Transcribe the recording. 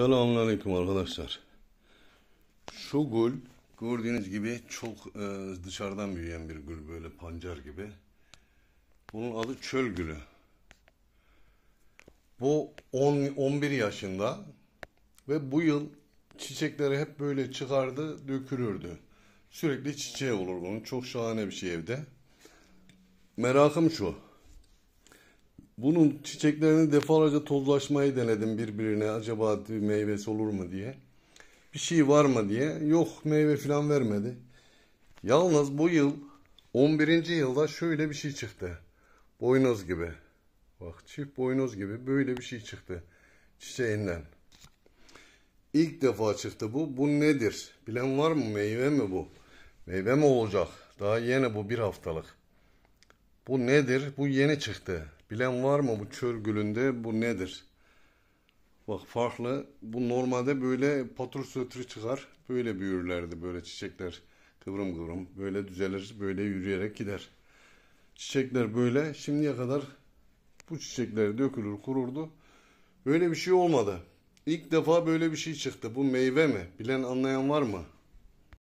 Selamünaleyküm arkadaşlar. Şu gül gördüğünüz gibi çok e, dışarıdan büyüyen bir gül böyle pancar gibi. Bunun adı çöl gülü. Bu 10 11 yaşında ve bu yıl çiçekleri hep böyle çıkardı, dökülürdü. Sürekli çiçeği olur bunun. Çok şahane bir şey evde. Merakım şu. Bunun çiçeklerini defalarca tozlaşmayı denedim birbirine. Acaba meyvesi olur mu diye. Bir şey var mı diye. Yok meyve falan vermedi. Yalnız bu yıl 11. yılda şöyle bir şey çıktı. Boynoz gibi. Bak çift boynoz gibi böyle bir şey çıktı. Çiçeğinden. İlk defa çıktı bu. Bu nedir? Bilen var mı? Meyve mi bu? Meyve mi olacak? Daha yeni bu bir haftalık. Bu nedir? Bu yeni çıktı. Bilen var mı bu çöl gülünde bu nedir? Bak farklı. Bu normalde böyle patur sötürü çıkar. Böyle büyürlerdi böyle çiçekler. Kıvrım kıvrım. Böyle düzelir. Böyle yürüyerek gider. Çiçekler böyle. Şimdiye kadar bu çiçekler dökülür kururdu. Böyle bir şey olmadı. İlk defa böyle bir şey çıktı. Bu meyve mi? Bilen anlayan var mı?